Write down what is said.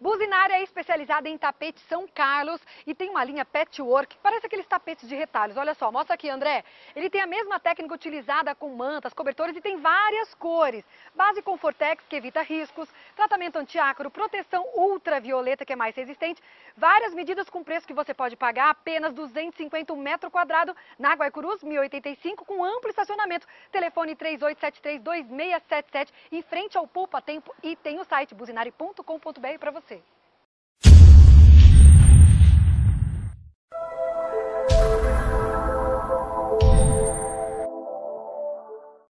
Buzinária é especializada em tapete São Carlos e tem uma linha patchwork, parece aqueles tapetes de retalhos. Olha só, mostra aqui, André. Ele tem a mesma técnica utilizada com mantas, cobertores e tem várias cores. Base Confortex, que evita riscos, tratamento antiácaro, proteção ultravioleta, que é mais resistente, várias medidas com preço que você pode pagar apenas 250 um metro quadrado na Guaicurus 1085 com amplo estacionamento. Telefone 38732677 em frente ao Poupa Tempo e tem o site buzinari.com.br para você. 12.